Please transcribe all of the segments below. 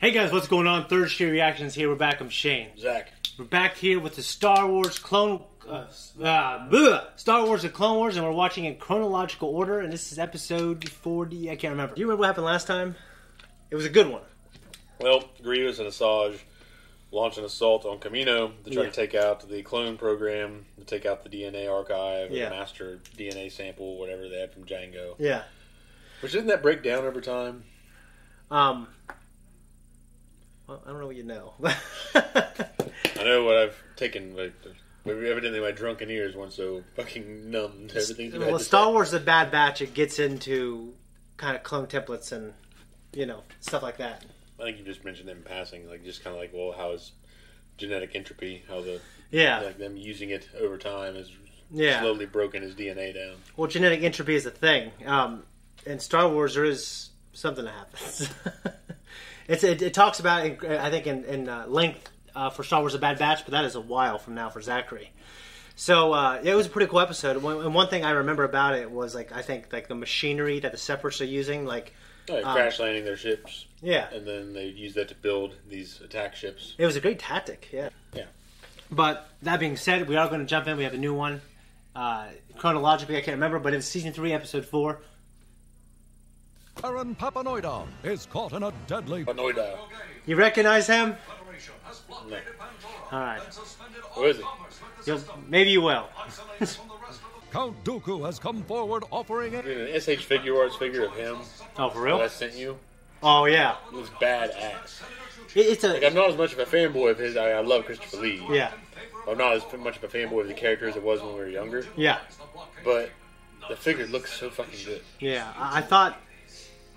Hey guys, what's going on? Third Street Reactions here. We're back. I'm Shane. Zach. We're back here with the Star Wars Clone, uh, uh, Star Wars and Clone Wars, and we're watching in chronological order. And this is episode 40. I can't remember. Do you remember what happened last time? It was a good one. Well, Grievous and Asajj launch an assault on Kamino to try Yeah. to take out the clone program, to take out the DNA archive, or Yeah. the master DNA sample, whatever they had from Jango. Yeah. Which didn't that break down over time? Um. I don't know what you know. I know what I've taken. Like, evidently my drunken ears weren't so fucking numb to everything. well, Star say. Wars: The Bad Batch. It gets into kind of clone templates and you know stuff like that. I think you just mentioned it in passing, like just kind of like, well, how is genetic entropy? How the Yeah. like them using it over time has Yeah. slowly broken his DNA down. Well, genetic entropy is a thing. Um, in Star Wars, there is something that happens. it's it, it talks about I think in, in uh, length uh, for Star Wars: A Bad Batch, but that is a while from now for Zachary. So uh, it was a pretty cool episode. One- And one thing I remember about it was like I think like the machinery that the Separates are using. Like Like Um, crash landing their ships, yeah, and then they use that to build these attack ships. it was a great tactic. Yeah. Yeah. But that being said, we are going to jump in. We have a new one. Uh, chronologically, I can't remember, but it was season three, episode four. Baron Papanoida is caught in a deadly. Panoida. You recognize him? No. All right. Who is it? You'll, maybe you will. Count Dooku has come forward offering it. An SH Figuarts figure of him Oh, for that real? I sent you Oh, yeah. was badass. It, it's Like a I'm not as much of a fanboy of his. I, I love Christopher Lee. yeah, I'm not as much of a fanboy of the character as I was when we were younger. yeah, But the figure looks so fucking good. yeah. I, I thought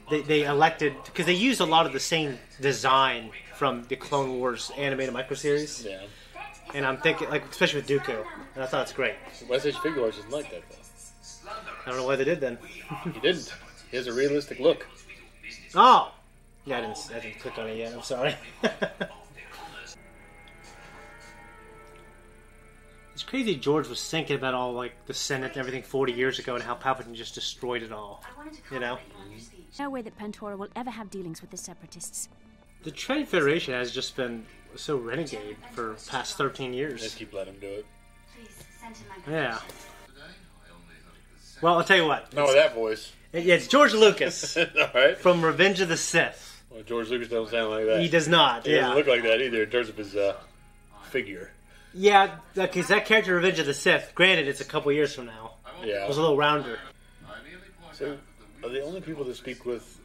they, they elected because they used a lot of the same design from the Clone Wars animated microseries, Yeah. and I'm thinking like especially with Dooku, and I thought it's great. SH Figuarts isn't like that though. I don't know why they did then. He didn't. He has a realistic look. Oh, yeah, I didn't I didn't click on it yet. I'm sorry. It's crazy George was thinking about all like the Senate and everything 40 years ago and how Palpatine just destroyed it all. You know? No way that Pantora will ever have dealings with the Separatists. The Trade Federation has just been so renegade for past 13 Just years. keep letting him do it. Yeah. Well, I'll tell you what. Not with that voice. Yeah, it's George Lucas All right. from Revenge of the Sith. Well, George Lucas doesn't sound like that. He does not. He doesn't look like that either in terms of his uh, figure. Yeah, because that character Revenge of the Sith, granted, it's a couple years from now, Yeah. It was a little rounder. So, are the only people that speak with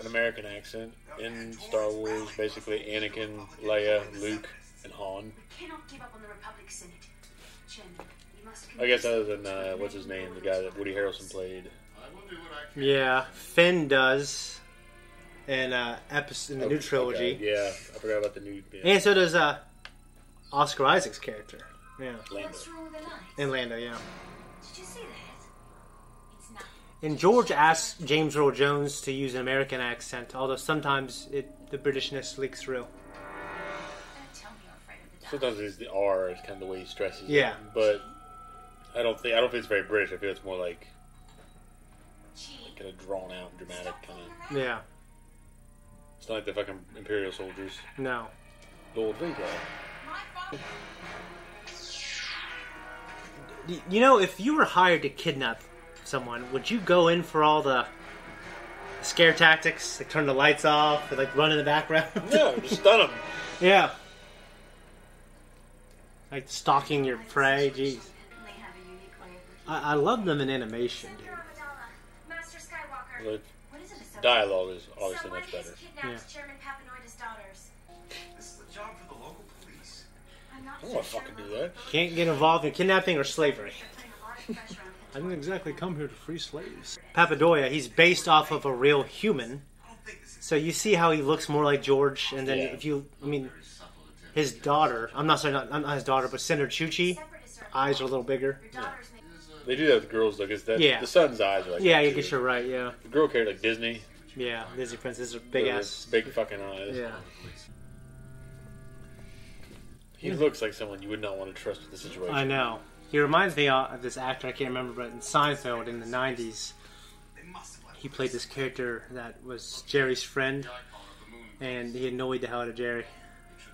an American accent in Star Wars basically Anakin, Leia, Luke, and Han? cannot give up on the Republic Senate. Chairman, you must I guess other than uh, what's his name, the guy that Woody Harrelson played. Yeah, Finn does, in uh, episode in the new Okay, trilogy, Yeah, I forgot about the new yeah, and so does uh, Oscar Isaac's character. Yeah, Lando. What's wrong with the light? in Lando. Yeah, Did you see that? And George asked James Earl Jones to use an American accent, although sometimes it the Britishness leaks through. Don't tell me you're afraid of the dark. Sometimes it's the R is kind of the way he stresses it. Yeah. But I don't think I don't think it's very British. I feel it's more like kind of drawn out, dramatic kind of. Yeah, It's not like the fucking Imperial soldiers. no. Lord Vader. You know, if you were hired to kidnap someone, would you go in for all the scare tactics, like turn the lights off, or like run in the background? No, just stun them. yeah. Like stalking your prey, jeez. They have a unique way of looking. I, I love them in animation, dude. Master Skywalker. The What is it? a subject? dialogue is obviously Someone much better. kidnapped Chairman Papanoida's daughters. This is the job for the local police. I don't want to fucking do that. Can't get involved in kidnapping or slavery. Putting a lot of pressure on I didn't exactly come here to free slaves. Papadoya, he's based off of a real human, I don't think this is so you see how he looks more like George. And then Yeah. if you, I mean, his daughter. I'm not sorry, not, not his daughter, but Senator Chuchi, eyes are a little bigger. May They do that with girls though, because that Yeah. the son's eyes are like Yeah, I guess you're right. Yeah, The girl character like Disney, yeah. Disney princesses are big ass. big fucking eyes. Yeah. He looks like someone you would not want to trust with the situation. I know. He reminds me of this actor I can't remember, but in Seinfeld in the '90s, They must have left he played this character that was Jerry's friend, and he annoyed the hell out of Jerry.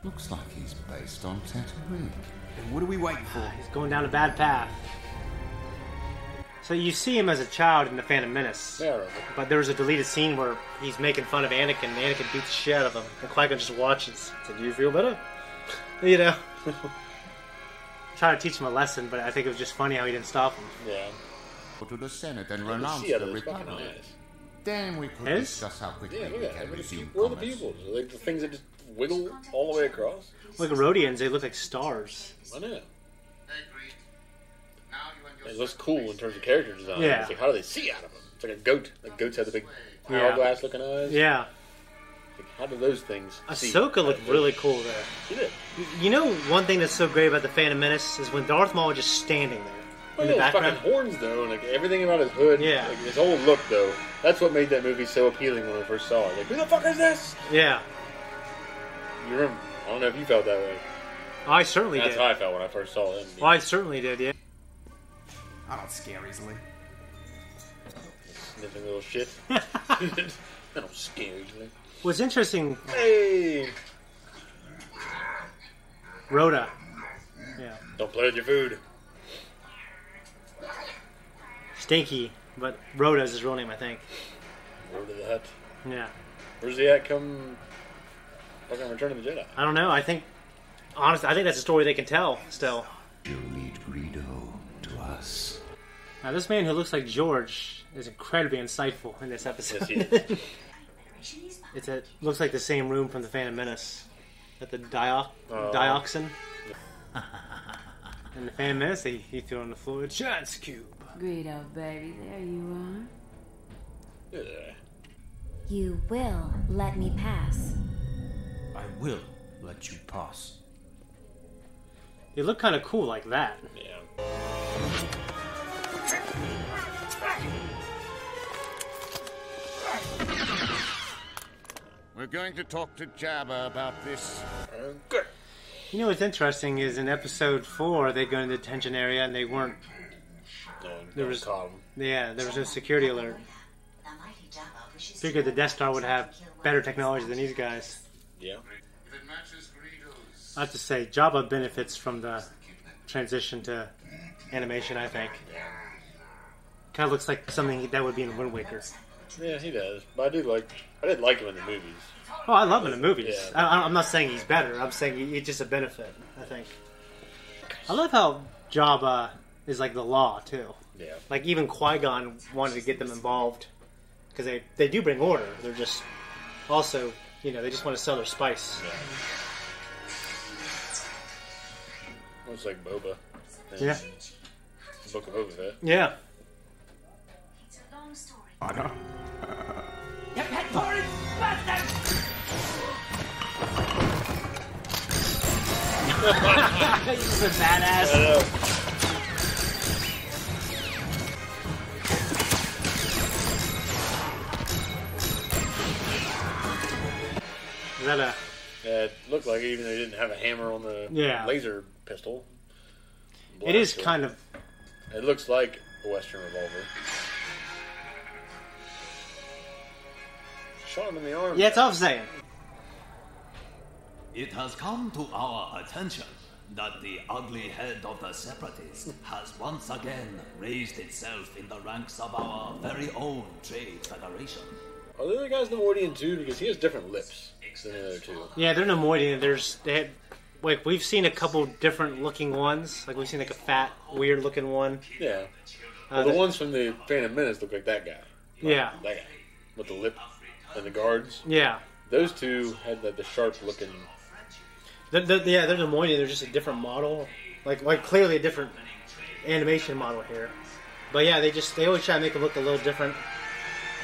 Looks like he's based on Tatooine. And what are we waiting for? He's going down a bad path. So you see him as a child in the Phantom Menace. Yeah, I remember. But there was a deleted scene where he's making fun of Anakin, and Anakin beats the shit out of him, and Qui Gon just watches. So, do you feel better? You know, trying to teach him a lesson, but I think it was just funny how he didn't stop him. Yeah. Go to the Senate and renounce the of those Republic. eyes. Then we could His? discuss how quickly Yeah, look we at can that. Look at the resume pu- Where are the commerce. pupils? Like the things that just wiggle all the way across. Like Rodians, they look like stars. I know. It looks cool in terms of character design. Yeah. It's like, how do they see out of them? It's like a goat. Like goats have the big Yeah. hourglass looking eyes. Yeah, Like, how do those things see? Ahsoka looked How really cool there. She did. You know, one thing that's so great about the Phantom Menace is when Darth Maul was just standing there Oh, in yeah, the his fucking horns though, and like everything about his hood. Yeah. Like, his whole look though. That's what made that movie so appealing when I first saw it. Like, who the fuck is this? Yeah, You remember? I don't know if you felt that way. I certainly That's did. That's how I felt when I first saw him. Well, I certainly did. Yeah. I don't scare easily. Sniffing little shit. I don't scare easily. What's interesting, Hey! Rotta. Yeah, Don't play with your food. Stinky, but Rotta is his real name, I think. Word of the Hutt. Yeah, Where's he at come fucking Return of the Jedi? I don't know. I think, honestly, I think that's a story they can tell still. You lead Greedo to us. Now, this man who looks like George is incredibly insightful in this episode. Yes, he is. it's a looks like the same room from the Phantom Menace, at the dio- Oh. dioxis. In the Phantom Menace, he, he threw on the floor a chance cube. Greedo, baby, there you are. Yeah. You will let me pass. I will let you pass. They look kind of cool like that. Yeah. We're going to talk to Jabba about this. Good. You know what's interesting is in episode four they go into the detention area and they weren't. No, There was- caught. Yeah, there was no security alert. Figured the Death Star would have better technology than these guys. Yeah. I have to say, Jabba benefits from the transition to animation. I think. Kind of looks like something that would be in Wind Waker. Yeah, he does. But I do like. I did like him in the movies. Oh, I love him in the movies. Yeah. I, I'm not saying he's better. I'm saying he- it's just a benefit. I think. I love how Jabba is like the law too. Yeah. Like even Qui Gon wanted to get them involved because they they do bring order. They're just also you know they just want to sell their spice. Looks like Boba. Yeah. Book of Boba Fett. Yeah. It's a long story. I know. He's a badass. Is that a? Yeah, it looked like even though he didn't have a hammer on the Yeah. laser pistol. It is kind of. It looks like a Western revolver. Shot him in the arm. Yeah, it's all I'm saying. It has come to our attention that the ugly head of the Separatists has once again raised itself in the ranks of our very own Trade Federation. Are the other guys Neimoidian too? Because he has different lips than the other two. Yeah, they're Neimoidian. There's they had, like we've seen a couple different looking ones. Like we've seen like a fat, weird looking one. Yeah. Uh, Well, the the- ones from the Phantom Menace look like that guy. Yeah, That guy. With the lip and the guards. yeah. Those two had like the sharp looking. They're, they're, yeah, they're. They're just a different model. Like like clearly a different animation model here. But yeah, they just they always try to make them look a little different.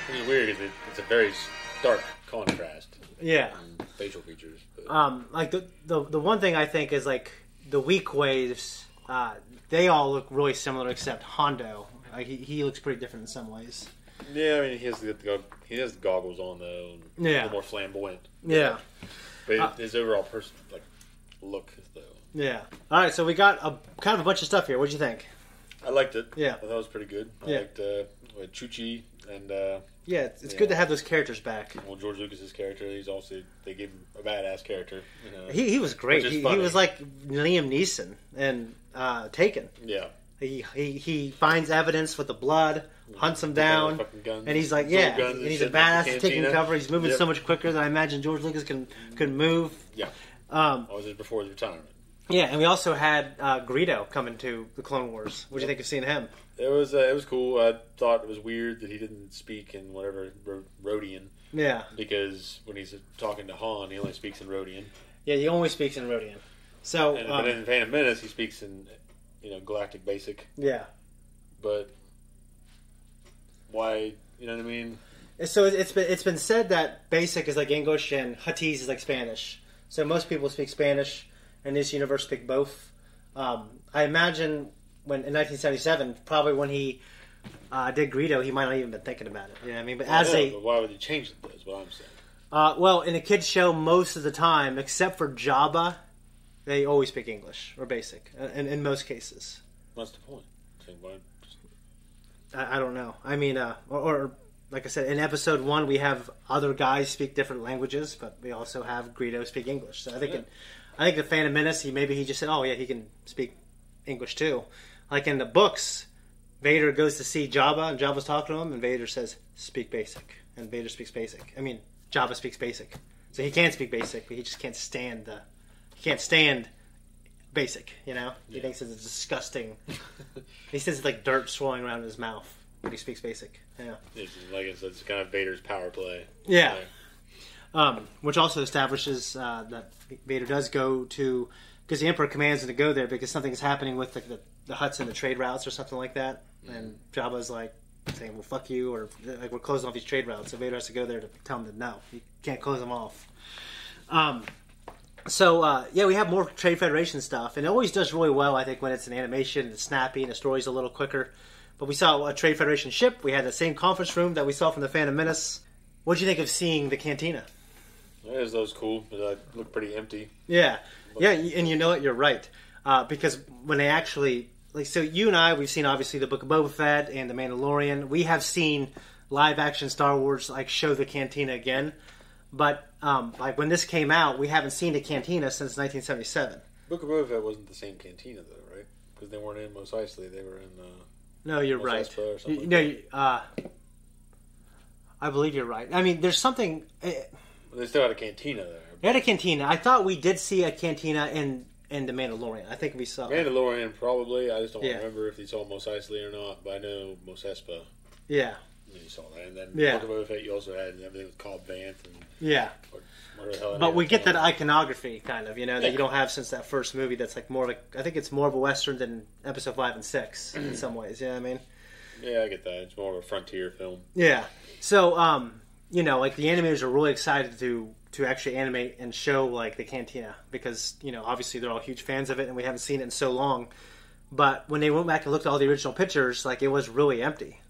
It's weird because it, it's a very stark contrast Yeah. facial features. But Um, like the, the the one thing I think is like the Weequays. Uh, they all look really similar except Hondo. Like he, he looks pretty different in some ways. yeah, I mean he has the, the he has the goggles on though. And Yeah. A little more flamboyant. Yeah. But Uh, his overall person like look though. Yeah. All right, so we got a kind of a bunch of stuff here. What'd you think? I liked it. Yeah. I thought it was pretty good. I Yeah. liked uh, Chuchi and uh, Yeah, it's, it's good to have those characters back. well George Lucas's character. He's also they gave him a badass character. You know, He, he was great. He, he was like Liam Neeson and uh, Taken. yeah. He, he he finds evidence with the blood, hunts him down, and he's like, yeah, and and he's a badass taking cover. He's moving Yep. so much quicker than I imagine George Lucas can can move. Yeah. Um, What was it before his retirement? yeah, and we also had uh, Greedo coming to the Clone Wars. What do you think of seeing him? It was uh, it was cool. I thought it was weird that he didn't speak in whatever Ro- Rodian Yeah, because when he's talking to Han, he only speaks in Rodian. yeah, he only speaks in Rodian. So And, um, but in Phantom Menace, he speaks in you know Galactic Basic. yeah, But why? You know what I mean? So it- it's been it's been said that basic is like English and Huttese is like Spanish. So most people speak Spanish, and this universe speak both. Um, I imagine when in 1977, probably when he uh, did Greedo, he might not even been thinking about it. You know what I mean? But as I know, a but why would he change it? Though, is what I'm saying. uh, well, in a kids show, most of the time, except for Jabba, they always speak English or basic, uh, in, in most cases. What's the point? Saying why? Just, I, I don't know. I mean, uh, or, or like I said, in episode one, we have other guys speak different languages, but we also have Greedo speak English. So I think, Yeah. in, I think the Phantom Menace, he maybe he just said, "Oh yeah, he can speak English too." Like in the books, Vader goes to see Jabba, and Jabba's talking to him, and Vader says, "Speak basic," and Vader speaks basic. I mean, Jabba speaks basic, so he can speak basic, but he just can't stand the, he can't stand basic. You know, he thinks it's disgusting. he says it's like dirt swirling around in his mouth when he speaks basic. Yeah. it's like I said, it's kind of Vader's power play. Yeah. Um, which also establishes uh, that Vader does go to because the Emperor commands him to go there because something's happening with the, the, the Hutts and the trade routes or something like that, and Jabba's like saying, "Well, fuck you," or like we're closing off these trade routes. So Vader has to go there to tell him that no, you can't close them off. Um, so uh, yeah, we have more Trade Federation stuff, and it always does really well. I think when it's an animation, it's snappy, and the story's a little quicker. But we saw a Trade Federation ship. We had the same conference room that we saw from the Phantom Menace. What do you think of seeing the cantina? Yeah, was cool, but it looked pretty empty. Yeah, yeah, and you know what? You're right uh, because when they actually like, so you and I, we've seen obviously the Book of Boba Fett and the Mandalorian. We have seen live action Star Wars like show the cantina again, but um, like when this came out, we haven't seen the cantina since 1977. Book of Boba Fett wasn't the same cantina though, right? Because they weren't in Mos Eisley; they were in. Uh, No, you're right. Espa or something You- no, you- uh, I believe you're right. I mean, there's something. eh, they still had a cantina there. They had a cantina. I thought we did see a cantina in in the Mandalorian. I think we saw. Mandalorian probably. I just don't Yeah. remember if they saw Mos Eisley or not, but I know Mos Espa. Yeah, You saw that, and then Yeah. Book of Boba Fett. You also had everything with Cobb Vanth and yeah. What, what the hell. But we get that iconography, kind of, you know, that Yeah. you don't have since that first movie. That's like more like I think it's more of a western than Episode Five and Six in some ways. You know I mean? Yeah, I get that. It's more of a frontier film. Yeah. So, um, you know, like the animators are really excited to to actually animate and show like the cantina because you know obviously they're all huge fans of it and we haven't seen it in so long. But when they went back and looked at all the original pictures, like it was really empty.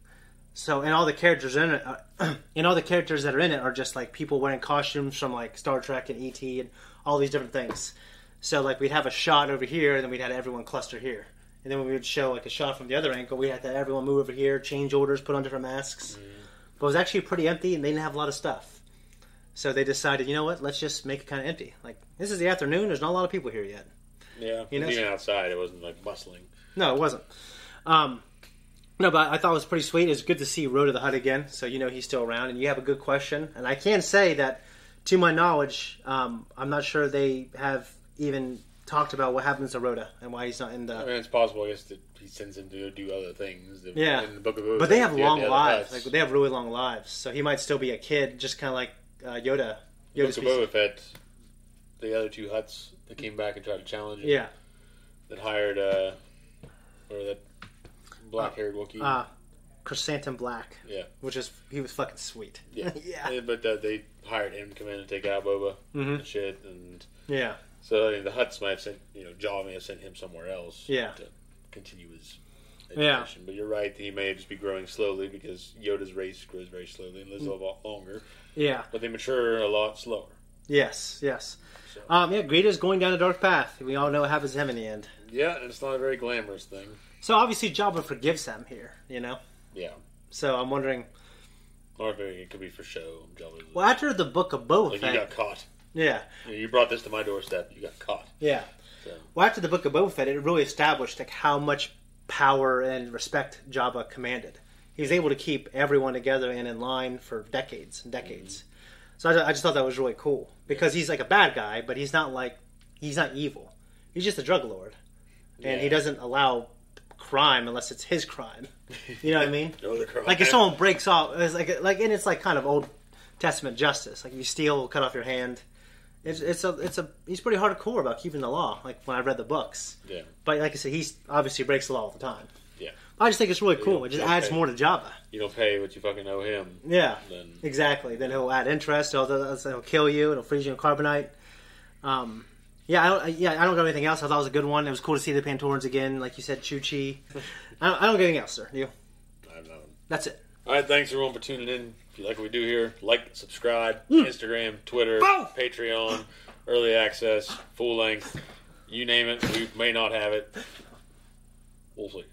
So and all the characters in it, are, and all the characters that are in it are just like people wearing costumes from like Star Trek and ET and all these different things. So like we'd have a shot over here, and then we'd have everyone cluster here. And then when we would show like a shot from the other angle, we had to have everyone move over here, change orders, put on different masks. But it was actually pretty empty, and they didn't have a lot of stuff. So they decided, you know what? Let's just make it kind of empty. Like this is the afternoon. There's not a lot of people here yet. Yeah, You know- even outside, it wasn't like bustling. No, it wasn't. Um, no, but I thought it was pretty sweet. It's good to see Rotta the Hutt again, so you know he's still around, and you have a good question. And I can say that, to my knowledge, um, I'm not sure they have even talked about what happens to Rotta and why he's not in the. I mean, it's possible, I guess, that he sends him to do other things. Yeah, in the Book of Boba but they have long the lives. Like they have really long lives, so he might still be a kid, just kind of like uh, Yoda. Book Yoda of. Boba Fett, the other two Hutts that came back and tried to challenge him. Yeah. That hired, uh, or that black haired Wookiee. Uh, Chrysanthemum Black. Yeah. Which is he was fucking sweet. yeah. yeah. But uh, they hired him to come in and take out Boba Mhm. and shit. And Yeah. so I mean, the Hutts might have sent, you know, Jaw may have sent him somewhere else. Yeah. To continue his Yeah. education. But you're right, he may just be growing slowly because Yoda's race grows very slowly and lives a lot longer. Yeah. But they mature a lot slower. Yes, yes. Um, yeah, Greedo's going down a dark path. We all know what happens to him in the end. Yeah, and it's not a very glamorous thing. So obviously Jabba forgives them here, you know. Yeah. So I'm wondering. Or maybe it could be for show. Jabba. Well, after the book of Boba Like Fett, you got caught. yeah, You- brought this to my doorstep. You got caught. yeah. So Well, after the book of Boba Fett, it really established like how much power and respect Jabba commanded. He was able to keep everyone together and in line for decades and decades. Mm-hmm. So I, I just thought that was really cool because he's like a bad guy, but he's not like he's not evil. He's just a drug lord, and he doesn't allow crime unless it's his crime. You know what I mean? No other crime. Like if someone breaks off, it's like like and it's like kind of Old Testament justice. Like if you steal, cut off your hand. It's it's a it's a he's pretty hardcore about keeping the law. Like when I read the books, Yeah. but like I said, he's obviously breaks the law all the time. Yeah. I just think it's really cool. It just adds more to Jabba. You don't pay what you fucking owe him. Yeah, Then exactly. Then he'll add interest. He'll, he'll kill you. It'll freeze you in carbonite. Um, yeah, I don't. Yeah, I don't got anything else. I thought it was a good one. It was cool to see the Pantorans again, like you said, Chuchi. I don't, I don't got anything else, sir. You? I have nothing. That's it. All right, thanks everyone for tuning in. If you like what we do here, like, subscribe, mm. Instagram, Twitter, Both. Patreon, early access, full length, you name it. We may not have it. We'll see.